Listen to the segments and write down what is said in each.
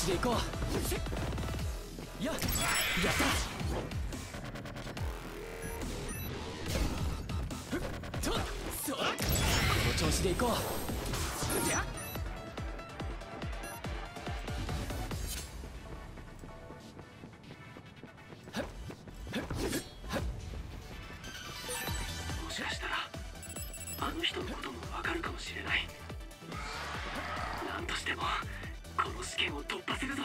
しでいこう。っやった。とそこの調子でこう。あの人のことも分かるかもしれない。何としても試験を突破するぞ。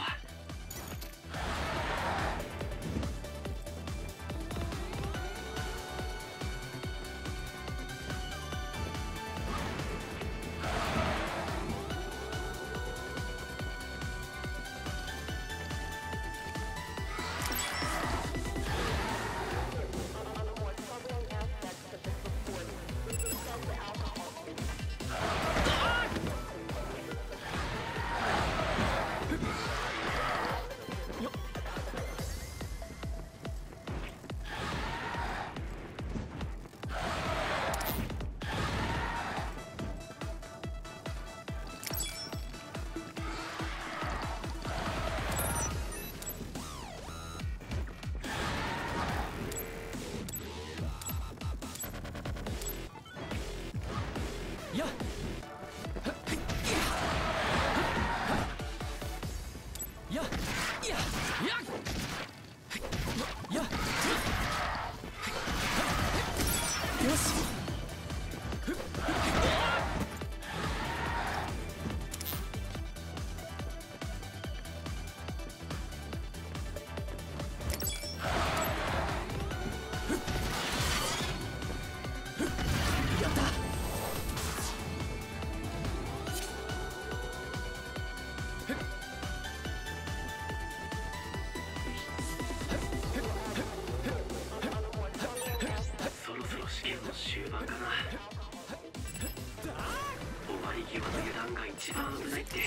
際の油断が一番危ないって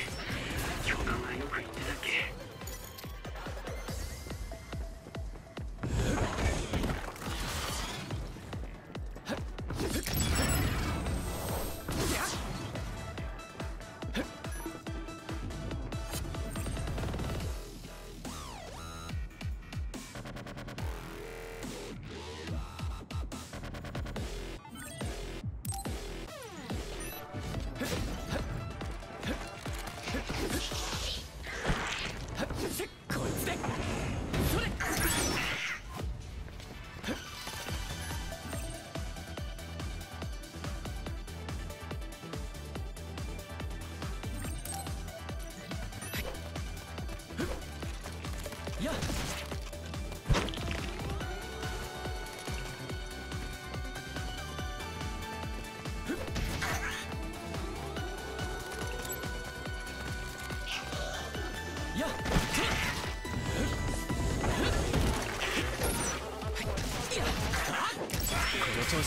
教官がよく言ってたっけ。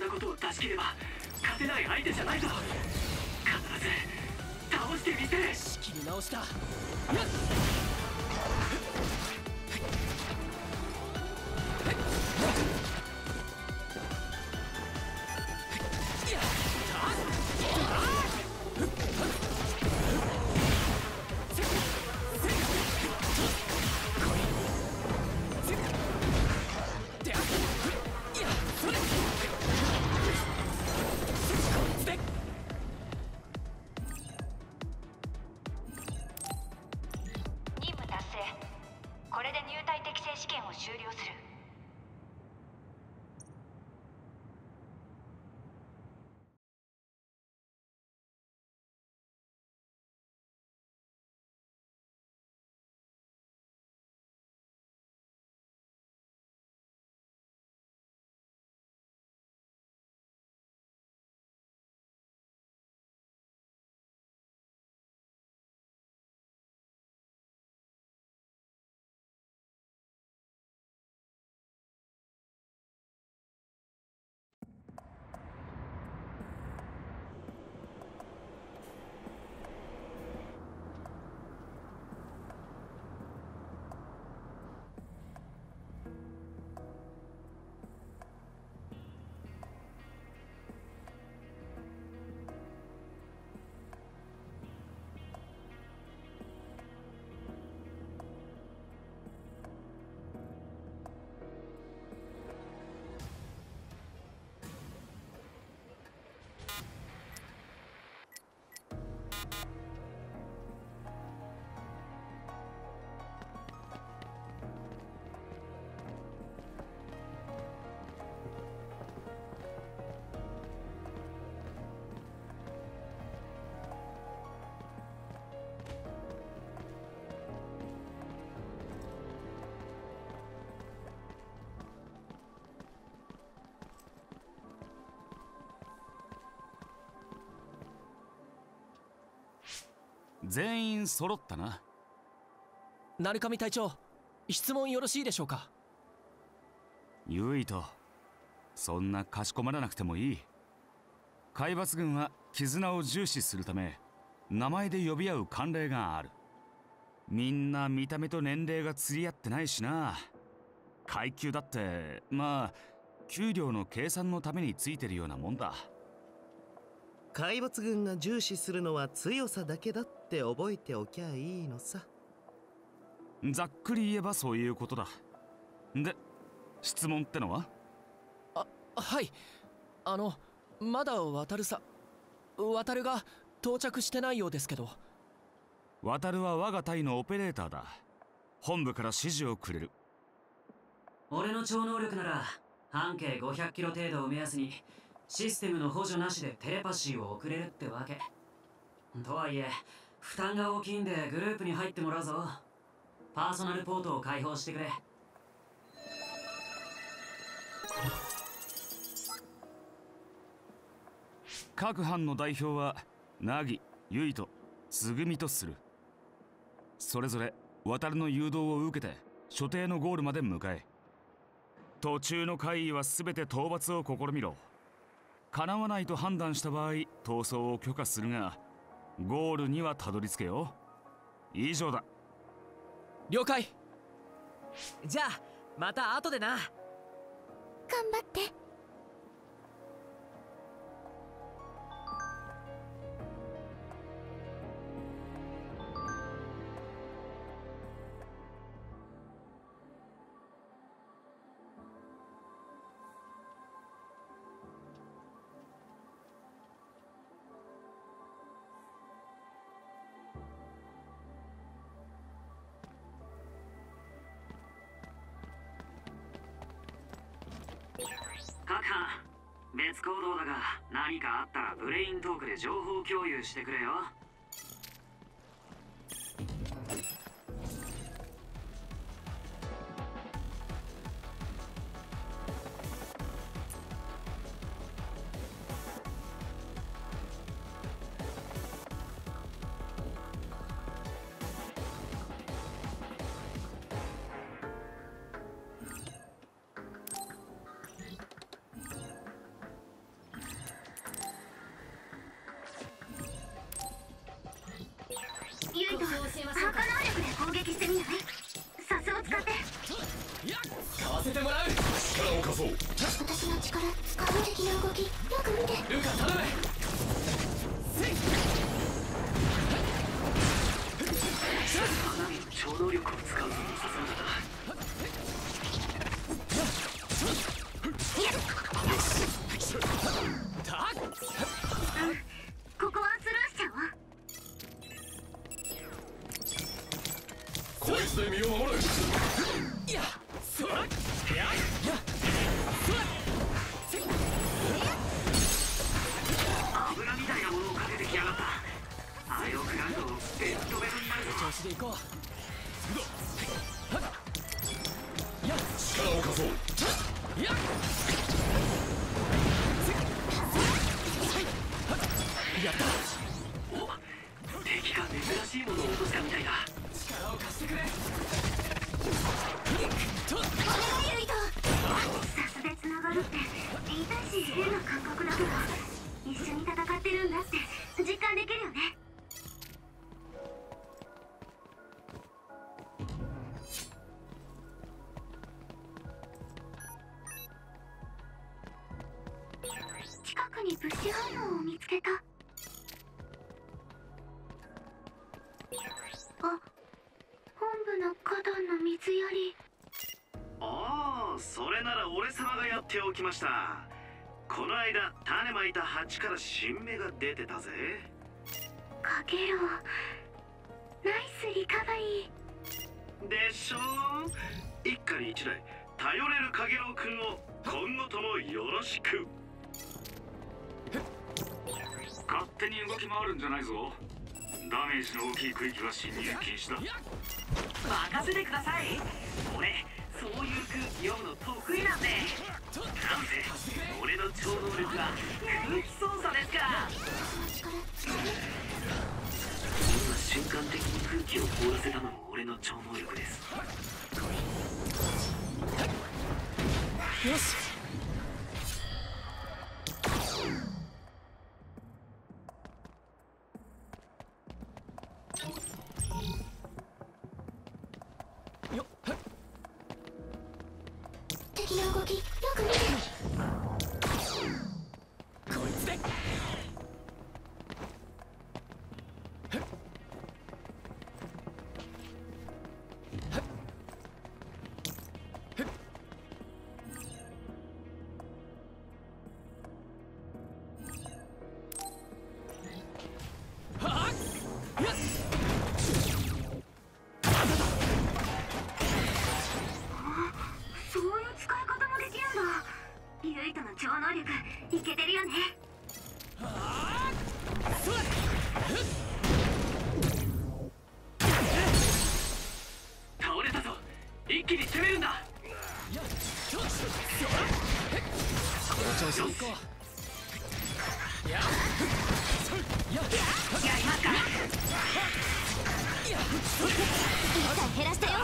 んだことを出し切れば勝てない相手じゃないぞ。必ず倒してみせる。仕切り直した全員揃ったな。鳴上隊長質問よろしいでしょうか？ユイとそんなかしこまらなくてもいい。海抜軍は絆を重視するため名前で呼び合う慣例がある。みんな見た目と年齢が釣り合ってないしな。階級だってまあ給料の計算のためについてるようなもんだ。海抜軍が重視するのは強さだけだって覚えておきゃいいのさ。ざっくり言えばそういうことだ。で質問ってのは？あはい。あのまだ渡るさ渡るが到着してないようですけど。渡るは我が隊のオペレーターだ。本部から指示をくれる。俺の超能力なら半径500キロ程度を目安にシステムの補助なしでテレパシーを送れるってわけ。とはいえ負担が大きいんでグループに入ってもらうぞ。パーソナルポートを開放してくれ。各班の代表は凪結衣とつぐみとする。それぞれ渡るの誘導を受けて所定のゴールまで向かえ。途中の会議は全て討伐を試みろ。叶わないと判断した場合逃走を許可するがゴールにはたどり着けよ。以上だ。了解。じゃあまた後でな。頑張ってカ。別行動だが何かあったらブレイントークで情報共有してくれよ。きました。この間種まいた鉢から新芽が出てたぜ。かけろナイスリカバリー。でしょう。一家に一台頼れるかげろうくんを今後ともよろしく。勝手に動き回るんじゃないぞ。ダメージの大きい区域は侵入禁止だ。任せてください。俺空気読むの得意なんでなんせ俺の超能力は空気操作ですか？ら今瞬間的に空気を凍らせたのも俺の超能力です。よしユイとの超能力いけてるよね。倒れたぞ。一気に攻めるんだ。ややりますか。減らしたよ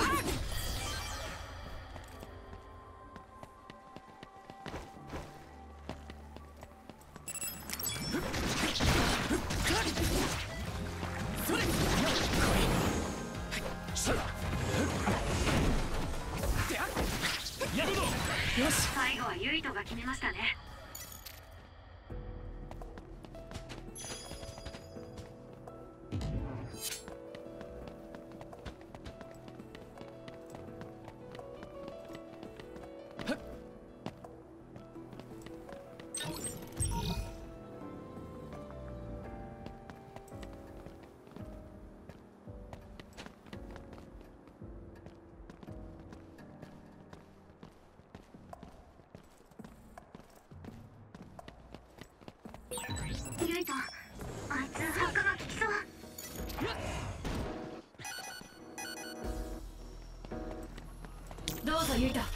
길다.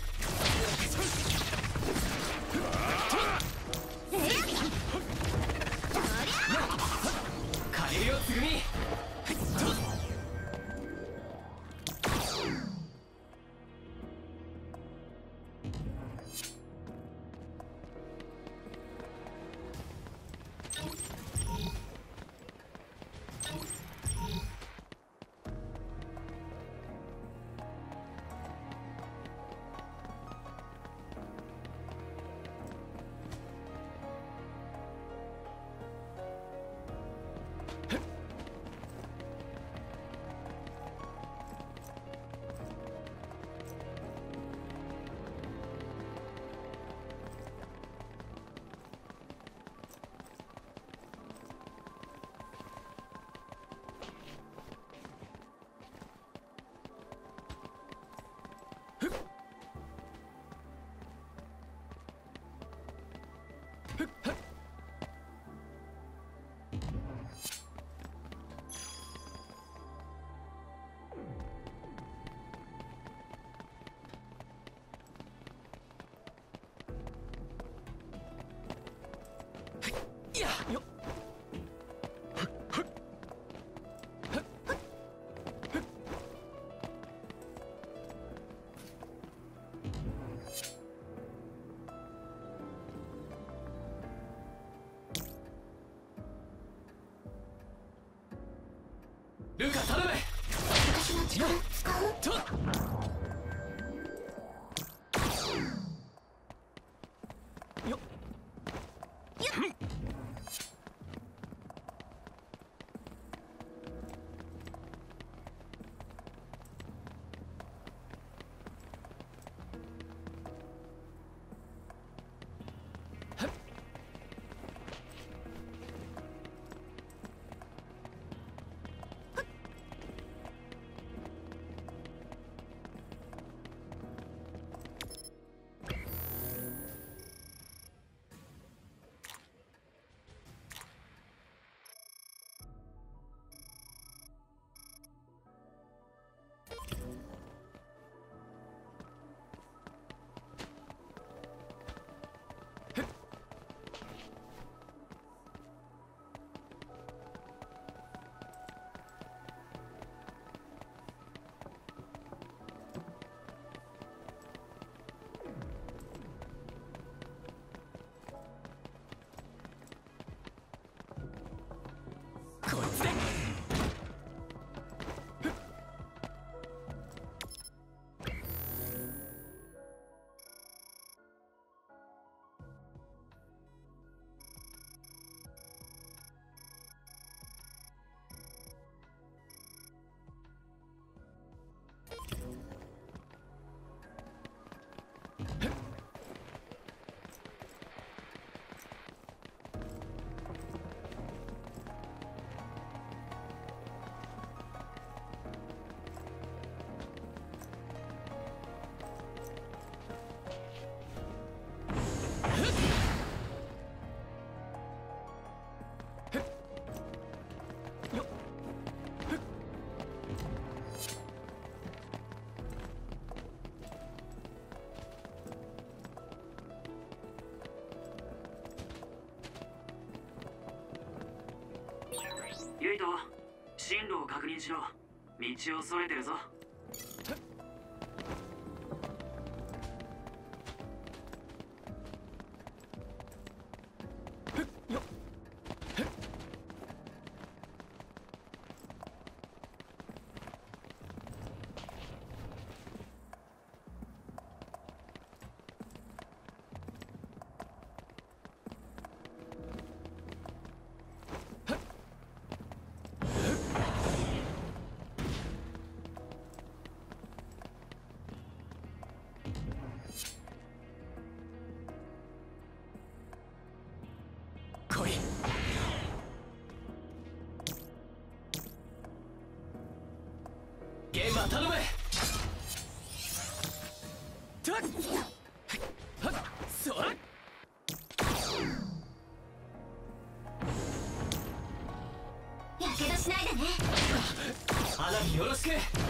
ユイト進路を確認しろ。道をそれてるぞ。よろしく。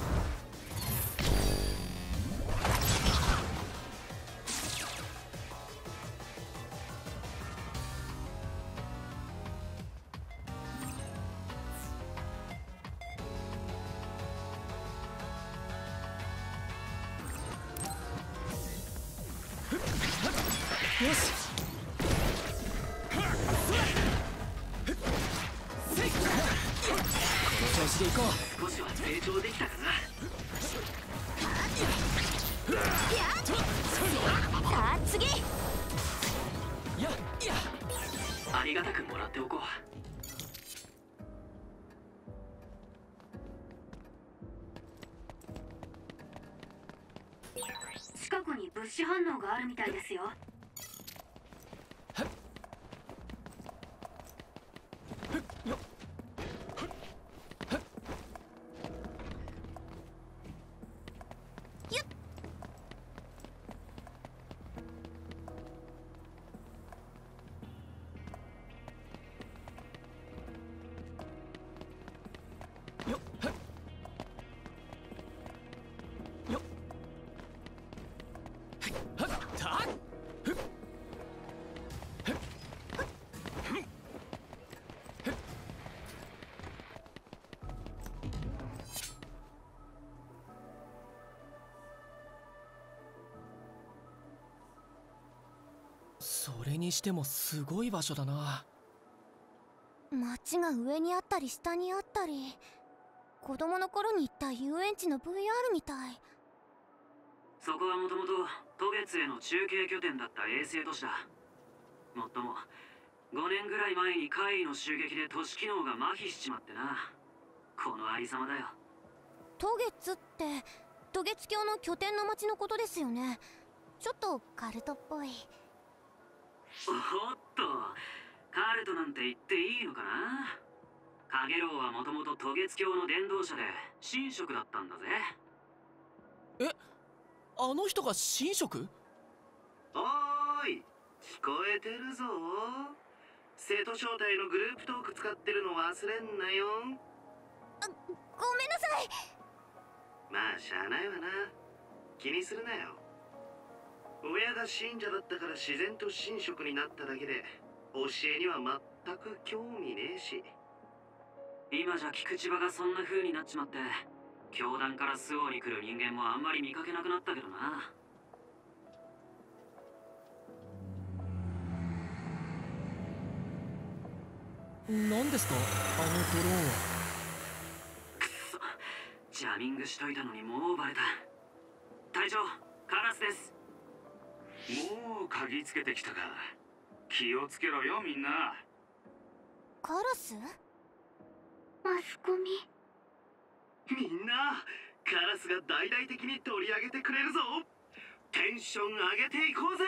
近くに物資反応があるみたいですよ。にしてもすごい場所だな。街が上にあったり下にあったり子供の頃に行った遊園地の VR みたい。そこはもともと渡月への中継拠点だった衛星都市だ。もっとも5年ぐらい前に怪異の襲撃で都市機能が麻痺しちまってな。このありさまだよ。渡月って渡月橋の拠点の町のことですよね。ちょっとカルトっぽいおっとカルトなんて言っていいのかな？カゲロウはもともと渡月橋の伝道者で神職だったんだぜ。あの人が神職？おーい聞こえてるぞ。生徒招待のグループトーク使ってるの忘れんなよ。ごめんなさい。まあしゃあないわな。気にするなよ親が信者だったから自然と神職になっただけで教えには全く興味ねえし。今じゃ菊池場がそんな風になっちまって教団から周防に来る人間もあんまり見かけなくなったけどな。何ですか？あのドローンは。くそジャミングしといたのにもうバレた。隊長カラスですもう鍵つけてきたか。気をつけろよみんな。カラス？マスコミ？みんなカラスが大々的に取り上げてくれるぞ。テンション上げていこうぜ。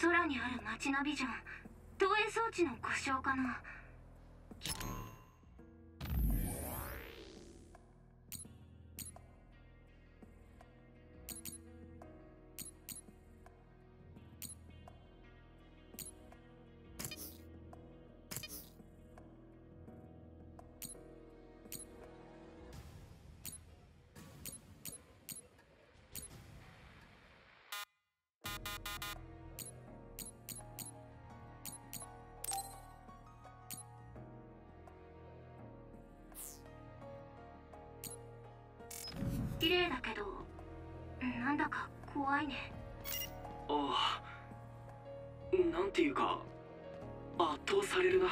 空にある街のビジョン投影装置の故障かな綺麗だけどなんだか怖いね。ああなんていうか圧倒されるな。